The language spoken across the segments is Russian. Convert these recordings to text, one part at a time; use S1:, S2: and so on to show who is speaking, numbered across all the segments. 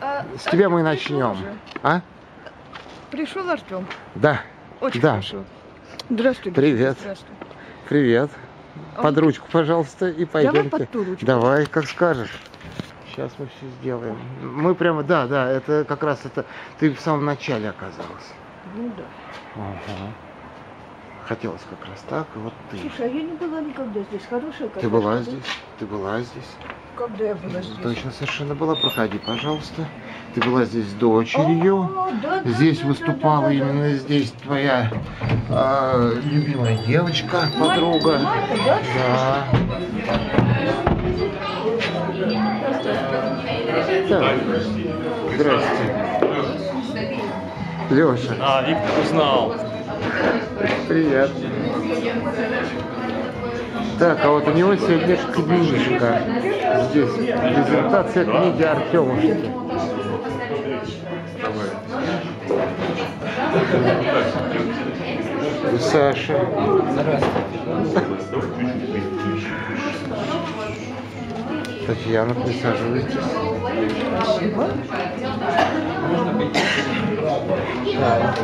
S1: А,
S2: С тебя мы начнем.
S1: уже?
S2: А?
S1: Пришел Артем.
S2: Да.
S1: Очень
S2: Да.
S1: хорошо. Здравствуй.
S2: Привет.
S1: Здравствуй.
S2: Привет.
S1: А
S2: Под
S1: он-
S2: ручку, пожалуйста, и
S1: Давай
S2: пойдемте.
S1: под ту ручку.
S2: Давай, как скажешь. Сейчас мы все сделаем. Мы прямо, да, да, это как раз это ты в самом начале оказалась.
S1: Ну да.
S2: Ага. Хотелось как раз так, и вот ты.
S1: Слушай, а я не была никогда здесь. Хорошая
S2: Ты была здесь? Ты была здесь?
S1: Когда я была здесь?
S2: Точно совершенно была. Проходи, пожалуйста. Ты была здесь дочерью.
S1: О, да, да,
S2: Здесь
S1: да,
S2: выступала
S1: да, да, да.
S2: именно здесь твоя а, любимая девочка, подруга.
S1: Марта, да?
S2: Да. Так. Здрасте. Леша,
S3: А, Виктор узнал.
S2: привет. Так, а вот у него сегодня книжка. Здесь презентация книги Артемушки. Саша. Татьяна, присаживайтесь. Так.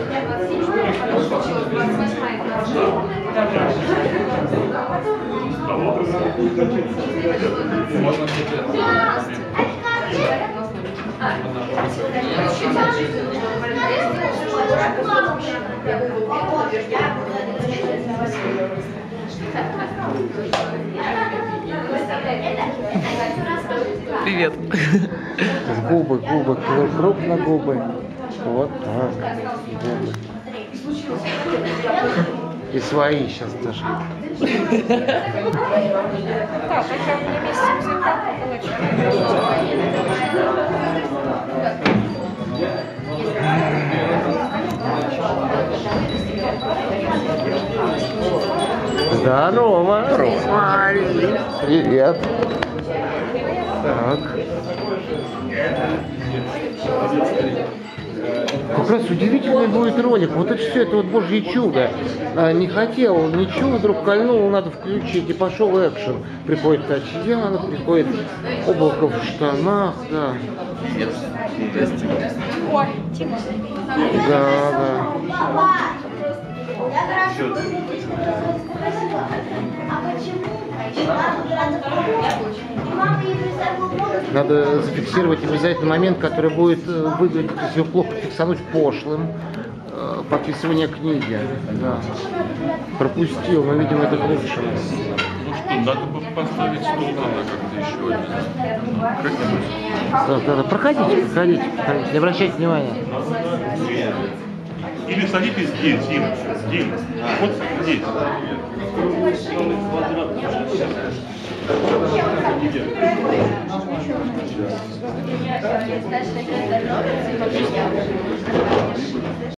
S3: Привет.
S2: Губы, губы, кру- крупно губы. Вот так. Губы. И свои сейчас даже. Здорово. Здорово. Привет. Так. Как раз удивительный будет ролик. Вот это все, это вот божье чудо. А, не хотел ничего, вдруг кольнул, надо включить, и пошел экшен. Приходит Татьяна, приходит облако в штанах, да. Да, да. Надо зафиксировать обязательно момент, который будет э, выглядеть, если его плохо фиксануть, пошлым. Э, Подписывание книги. Да. Пропустил, но, видимо, это к лучшему.
S3: Ну что, надо бы поставить стул надо как-то еще один. Как-нибудь.
S2: Да, да, да. Проходите, проходите, проходите. Не обращайте внимания.
S4: Или садитесь здесь, Дим. Дим. Вот здесь. jest nasz sekretarz, no,